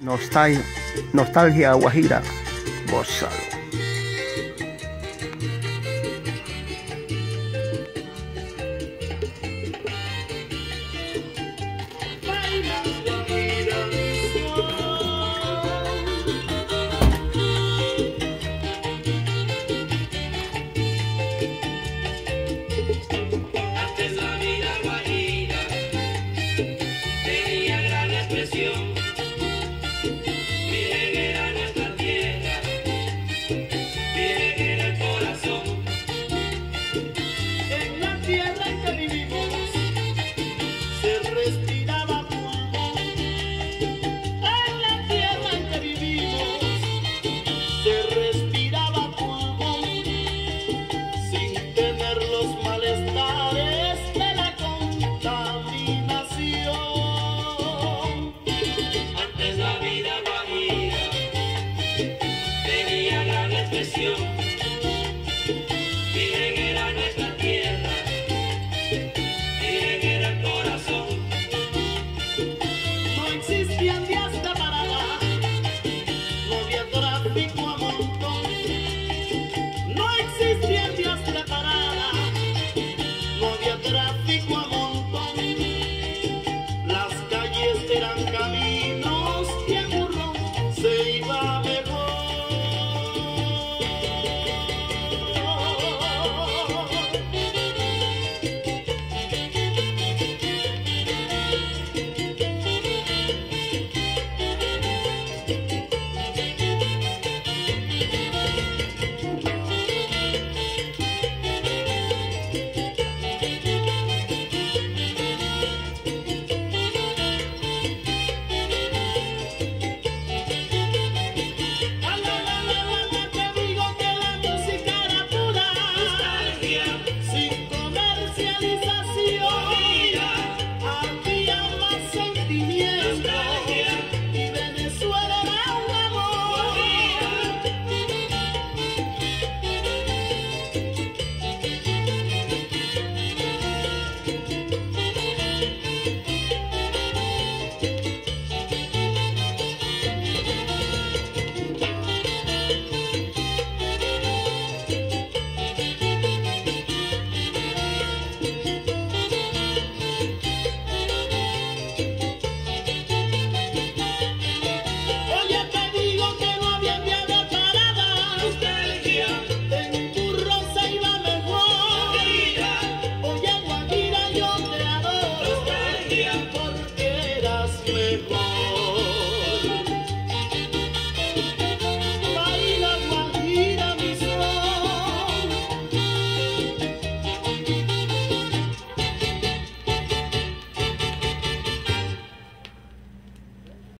Nostalgia, nostalgia guajira, gózalo.